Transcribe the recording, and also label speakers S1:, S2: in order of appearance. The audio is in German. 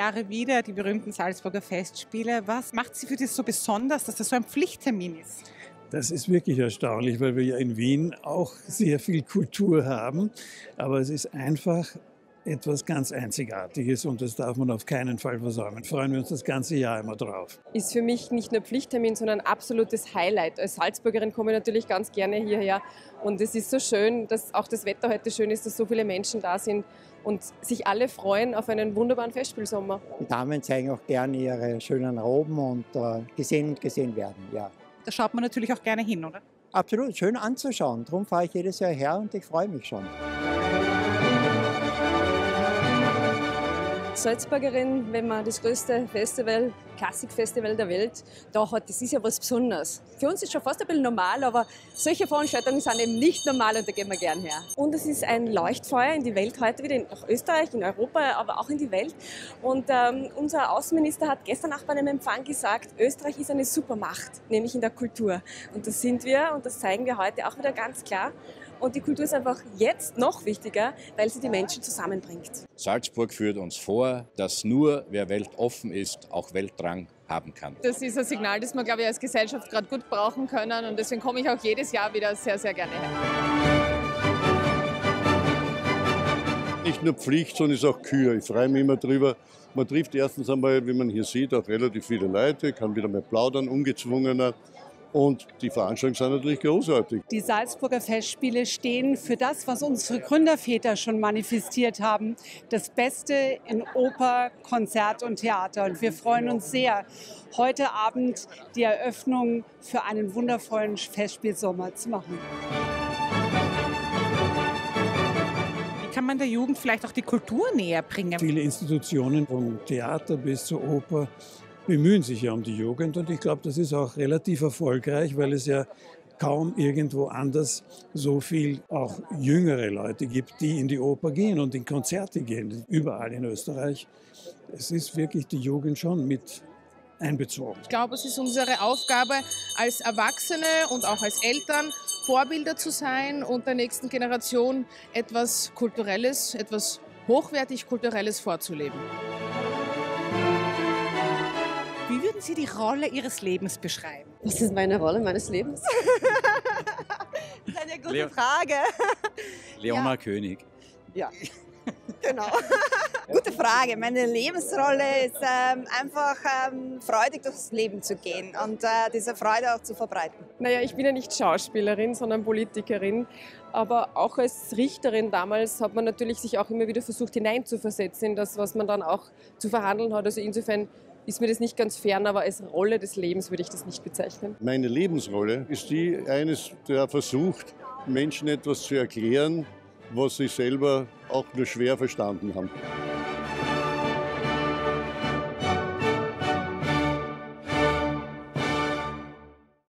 S1: Jahre wieder die berühmten Salzburger Festspiele. Was macht Sie für das so besonders, dass das so ein Pflichttermin ist?
S2: Das ist wirklich erstaunlich, weil wir ja in Wien auch sehr viel Kultur haben. Aber es ist einfach etwas ganz Einzigartiges und das darf man auf keinen Fall versäumen. Freuen wir uns das ganze Jahr immer drauf.
S3: Ist für mich nicht nur Pflichttermin, sondern ein absolutes Highlight. Als Salzburgerin komme ich natürlich ganz gerne hierher und es ist so schön, dass auch das Wetter heute schön ist, dass so viele Menschen da sind und sich alle freuen auf einen wunderbaren Festspielsommer.
S4: Die Damen zeigen auch gerne ihre schönen Roben und äh, gesehen und gesehen werden, ja.
S1: Da schaut man natürlich auch gerne hin, oder?
S4: Absolut, schön anzuschauen. Darum fahre ich jedes Jahr her und ich freue mich schon.
S5: Salzburgerin, wenn man das größte Festival, Klassikfestival der Welt, da hat, das ist ja was Besonderes. Für uns ist schon fast ein bisschen normal, aber solche Veranstaltungen sind eben nicht normal und da gehen wir gern her. Und es ist ein Leuchtfeuer in die Welt heute wieder, nach Österreich, in Europa, aber auch in die Welt. Und ähm, unser Außenminister hat gestern auch bei einem Empfang gesagt, Österreich ist eine Supermacht, nämlich in der Kultur. Und das sind wir und das zeigen wir heute auch wieder ganz klar. Und die Kultur ist einfach jetzt noch wichtiger, weil sie die Menschen zusammenbringt.
S6: Salzburg führt uns vor, dass nur wer weltoffen ist, auch Weltdrang haben kann.
S3: Das ist ein Signal, das wir, glaube ich, als Gesellschaft gerade gut brauchen können. Und deswegen komme ich auch jedes Jahr wieder sehr, sehr gerne her.
S7: Nicht nur Pflicht, sondern es ist auch Kür. Ich freue mich immer drüber. Man trifft erstens einmal, wie man hier sieht, auch relativ viele Leute, kann wieder mal plaudern, ungezwungener. Und die Veranstaltungen sind natürlich großartig.
S8: Die Salzburger Festspiele stehen für das, was unsere Gründerväter schon manifestiert haben. Das Beste in Oper, Konzert und Theater. Und wir freuen uns sehr, heute Abend die Eröffnung für einen wundervollen Festspielsommer zu machen.
S1: Wie kann man der Jugend vielleicht auch die Kultur näher bringen?
S2: Viele Institutionen, vom Theater bis zur Oper, bemühen sich ja um die Jugend und ich glaube, das ist auch relativ erfolgreich, weil es ja kaum irgendwo anders so viel auch jüngere Leute gibt, die in die Oper gehen und in Konzerte gehen, überall in Österreich. Es ist wirklich die Jugend schon mit einbezogen.
S3: Ich glaube, es ist unsere Aufgabe als Erwachsene und auch als Eltern, Vorbilder zu sein und der nächsten Generation etwas Kulturelles, etwas hochwertig Kulturelles vorzuleben.
S1: Wie würden Sie die Rolle Ihres Lebens beschreiben?
S5: Was ist meine Rolle meines Lebens?
S9: das ist eine gute Leo Frage.
S10: Leona ja. König.
S9: Ja, genau. Gute Frage. Meine Lebensrolle ist ähm, einfach ähm, freudig durchs Leben zu gehen und äh, diese Freude auch zu verbreiten.
S3: Naja, ich bin ja nicht Schauspielerin, sondern Politikerin. Aber auch als Richterin damals hat man natürlich sich auch immer wieder versucht hineinzuversetzen in das, was man dann auch zu verhandeln hat. Also insofern ist mir das nicht ganz fern, aber als Rolle des Lebens würde ich das nicht bezeichnen.
S7: Meine Lebensrolle ist die eines, der versucht, Menschen etwas zu erklären, was sie selber auch nur schwer verstanden haben.